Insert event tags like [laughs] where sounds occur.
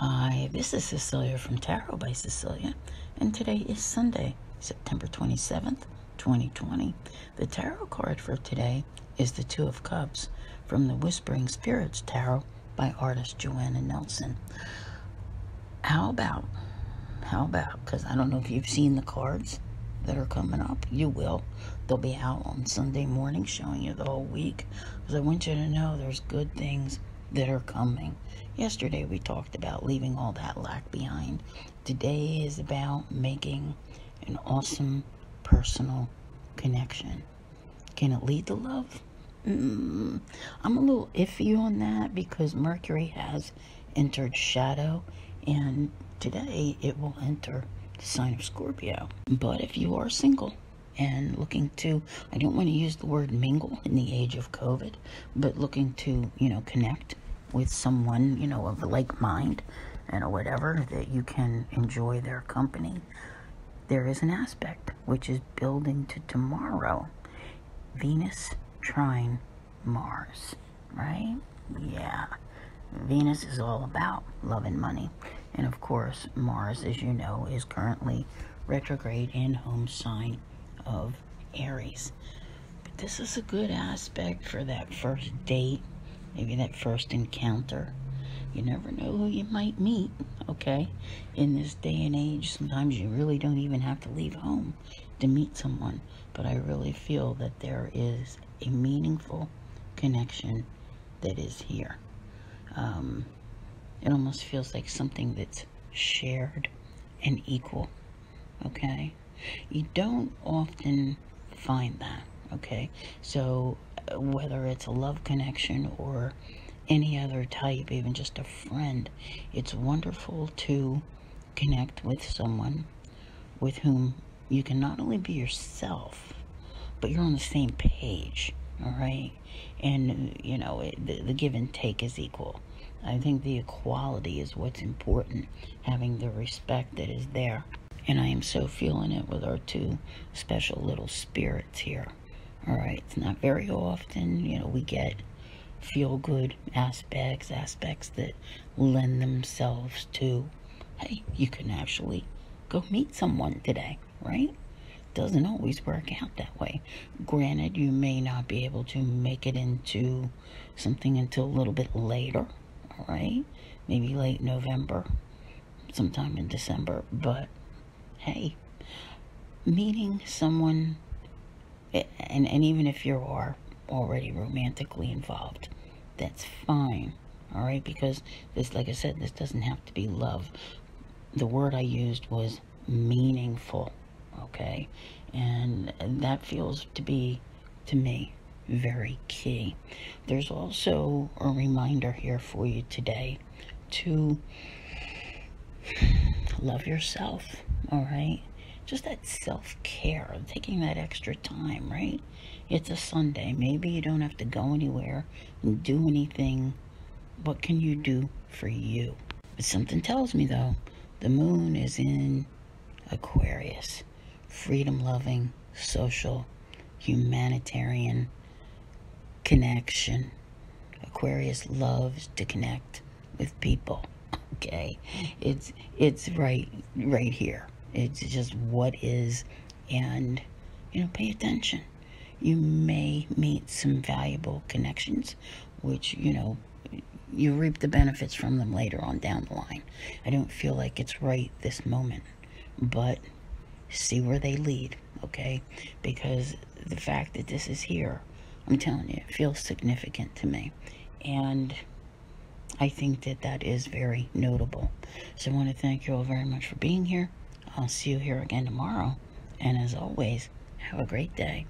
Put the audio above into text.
Hi, this is Cecelia from Tarot by Cecelia, and today is Sunday, September 27th, 2020. The tarot card for today is the Two of Cups from the Whispering Spirits Tarot by artist Joanna Nelson. How about, how about, because I don't know if you've seen the cards that are coming up. You will. They'll be out on Sunday morning showing you the whole week, because I want you to know there's good things that are coming. Yesterday we talked about leaving all that lack behind. Today is about making an awesome personal connection. Can it lead to love? Mm, I'm a little iffy on that because Mercury has entered shadow and today it will enter the sign of Scorpio. But if you are single, and looking to I don't want to use the word mingle in the age of COVID, but looking to, you know, connect with someone, you know, of like mind and or whatever that you can enjoy their company. There is an aspect which is building to tomorrow. Venus trine Mars, right? Yeah. Venus is all about love and money. And of course, Mars, as you know, is currently retrograde in home sign of Aries. But this is a good aspect for that first date, maybe that first encounter. You never know who you might meet, okay? In this day and age, sometimes you really don't even have to leave home to meet someone. But I really feel that there is a meaningful connection that is here. Um, it almost feels like something that's shared and equal, okay? You don't often find that, okay? So whether it's a love connection or any other type, even just a friend, it's wonderful to connect with someone with whom you can not only be yourself, but you're on the same page, all right? And, you know, it, the, the give and take is equal. I think the equality is what's important, having the respect that is there. And I am so feeling it with our two special little spirits here. All right, it's not very often, you know, we get feel good aspects, aspects that lend themselves to, hey, you can actually go meet someone today, right? Doesn't always work out that way. Granted, you may not be able to make it into something until a little bit later, all right? Maybe late November, sometime in December, but hey, meeting someone, and, and even if you are already romantically involved, that's fine, all right? Because this, like I said, this doesn't have to be love. The word I used was meaningful, okay? And that feels to be, to me, very key. There's also a reminder here for you today to love yourself, all right? Just that self care, taking that extra time, right? It's a Sunday. Maybe you don't have to go anywhere and do anything. What can you do for you? But something tells me, though, the moon is in Aquarius. Freedom loving, social, humanitarian connection. Aquarius loves to connect with people [laughs] okay it's it's right right here it's just what is and you know pay attention you may meet some valuable connections which you know you reap the benefits from them later on down the line i don't feel like it's right this moment but see where they lead okay because the fact that this is here i'm telling you it feels significant to me and I think that that is very notable. So I want to thank you all very much for being here. I'll see you here again tomorrow. And as always, have a great day.